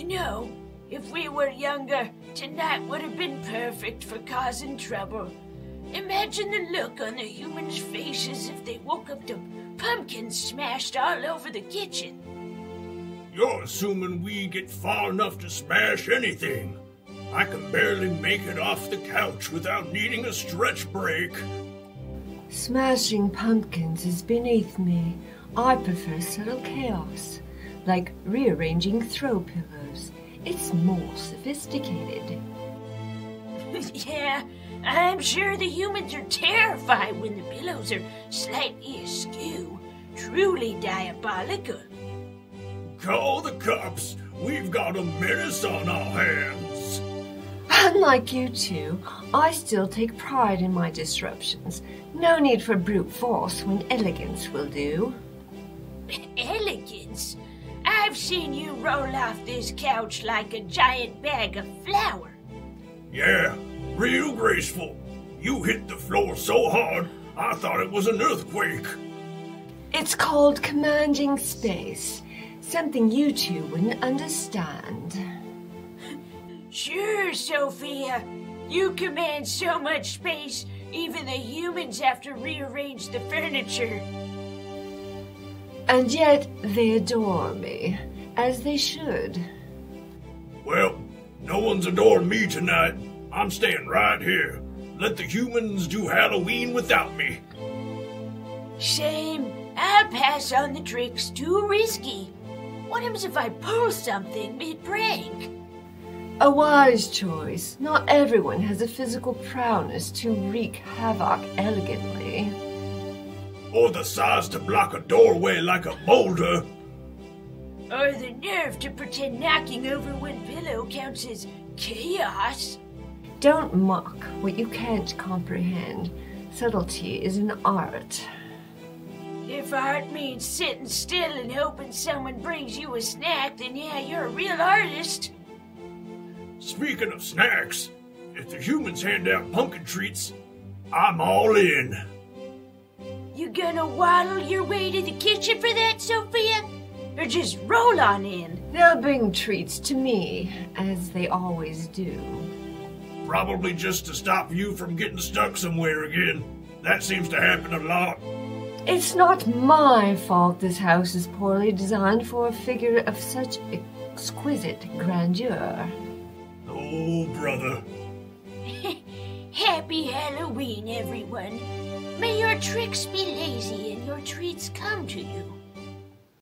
You know, if we were younger, tonight would have been perfect for causing trouble. Imagine the look on the humans' faces if they woke up to pumpkins smashed all over the kitchen. You're assuming we get far enough to smash anything. I can barely make it off the couch without needing a stretch break. Smashing pumpkins is beneath me. I prefer subtle chaos, like rearranging throw pillows. It's more sophisticated. yeah, I'm sure the humans are terrified when the pillows are slightly askew. Truly diabolical. Call the cops. We've got a menace on our hands. Unlike you two, I still take pride in my disruptions. No need for brute force when elegance will do. Elegance? I've seen you roll off this couch like a giant bag of flour. Yeah, real graceful. You hit the floor so hard, I thought it was an earthquake. It's called commanding space. Something you two wouldn't understand. Sure, Sophia. You command so much space, even the humans have to rearrange the furniture. And yet they adore me, as they should. Well, no one's adoring me tonight. I'm staying right here. Let the humans do Halloween without me. Shame. I'll pass on the tricks. Too risky. What happens if I pull something mid-prank? A wise choice. Not everyone has the physical prowess to wreak havoc elegantly. Or the size to block a doorway like a boulder. Or the nerve to pretend knocking over one pillow counts as chaos. Don't mock what you can't comprehend. Subtlety is an art. If art means sitting still and hoping someone brings you a snack, then yeah, you're a real artist. Speaking of snacks, if the humans hand out pumpkin treats, I'm all in. You gonna waddle your way to the kitchen for that, Sophia? Or just roll on in? They'll bring treats to me, as they always do. Probably just to stop you from getting stuck somewhere again. That seems to happen a lot. It's not my fault this house is poorly designed for a figure of such exquisite grandeur. Oh, brother. Happy Halloween, everyone. May your tricks be lazy and your treats come to you.